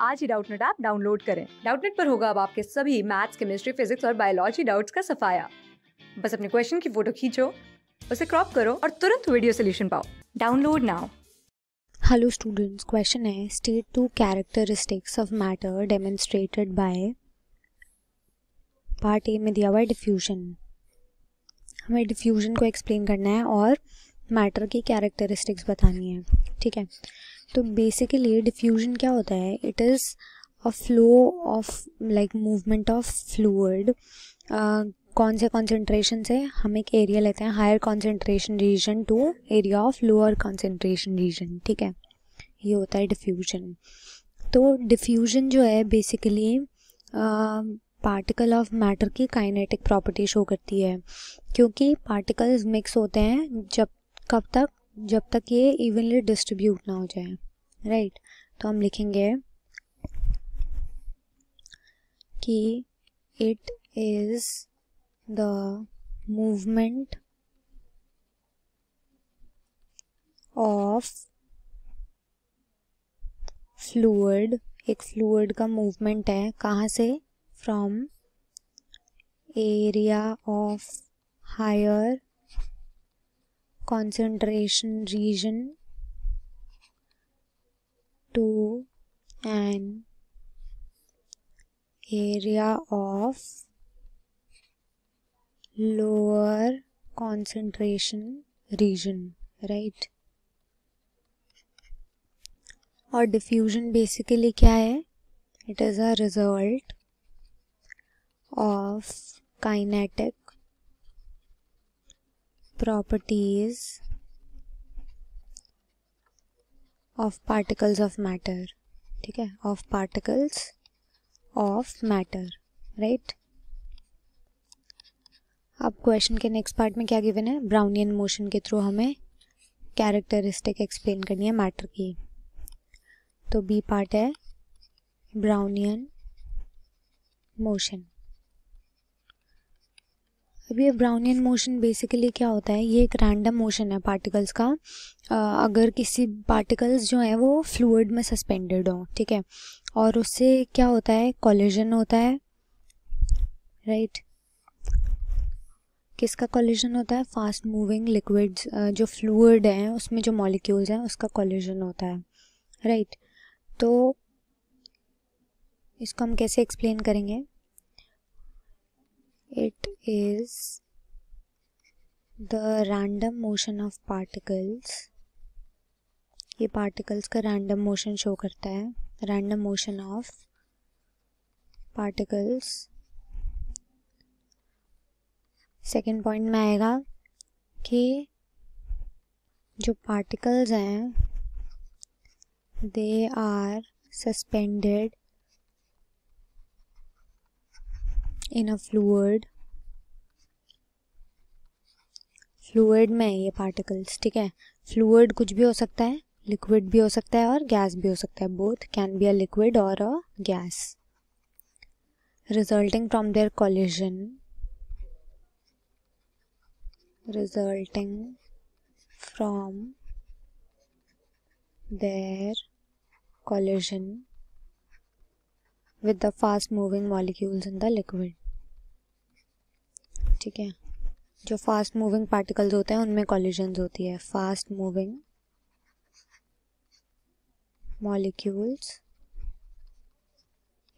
आज ही Doubtnut app download करें। डाउटनेट पर होगा अब आपके सभी मैथ्स केमिस्ट्री फिजिक्स और बायोलॉजी डाउट्स का सफाया। बस अपने क्वेश्चन की फ़ोटो खींचो उसे क्रॉप करो और तुरंत वीडियो सोल्यूशन पाओ। Download now. Hello students, question है state two characteristics of matter demonstrated by part A में दिया हुआ है डिफ्यूजन हमें डिफ्यूजन को एक्सप्लेन करना है और मैटर की कैरेक्टरिस्टिक्स बतानी है ठीक है? तो बेसिकली डिफ्यूजन क्या होता है? It is a flow of like movement of fluid कौन से कॉन्सेंट्रेशन से? हम एक एरिया लेते हैं higher concentration region to area of lower concentration region ठीक है? ये होता है डिफ्यूजन तो डिफ्यूजन जो है बेसिकली पार्टिकल ऑफ़ मैटर की काइनेटिक प्रॉपर्टी शो करती है. क्योंकि पार्टिकल्स मिक्स होते हैं जब, कब तक? जब तक ये इवनली डिस्ट्रीब्यूट ना हो जाए राइट तो हम लिखेंगे कि it is the movement of fluid एक फ्लूड का मूवमेंट है, कहाँ से? From area of higher concentration region to an area of lower concentration region right और डिफ्यूजन बेसिकली क्या है it is a result of kinetic properties of particles of matter. ठीक है? Of particles of matter, right? अब question के next part में क्या given है? ब्राउनियन मोशन के थ्रू हमें कैरेक्टरिस्टिक एक्सप्लेन करनी है मैटर की। तो बी पार्ट है ब्राउनियन मोशन अब ये ब्राउनियन मोशन बेसिकली क्या होता है? ये एक रैंडम मोशन है पार्टिकल्स का। आ, अगर किसी पार्टिकल्स जो हैं वो फ्लूड में सस्पेंडेड हो ठीक है? और उससे क्या होता है? कॉलिजन होता है राइट किसका कॉलिजन होता है? फास्ट मूविंग लिक्विड्स जो फ्लूड हैं उसमें जो मॉलिक्यूल्स हैं उसका कॉलिजन होता है राइट right? तो इसको हम कैसे एक्सप्लेन करेंगे? It is the random motion of particles. ये पार्टिकल्स का रैंडम मोशन शो करता है। Random motion of particles second point में आएगा कि जो पार्टिकल्स हैं they are suspended in a fluid fluid में ये पार्टिकल्स ठीक है? फ्लूड कुछ भी हो सकता है लिक्विड भी हो सकता है और गैस भी हो सकता है। Both can be a liquid और a gas resulting from their collision resulting from their collision with the fast moving molecules in the liquid. ठीक है। जो फास्ट मूविंग पार्टिकल्स होते हैं, उनमें कॉलिजन्स होती है। Fast moving molecules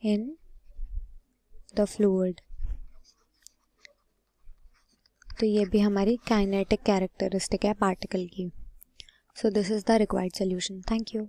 in the fluid तो ये भी हमारी काइनेटिक कैरेक्टरिस्टिक है पार्टिकल की। So this is the required solution thank you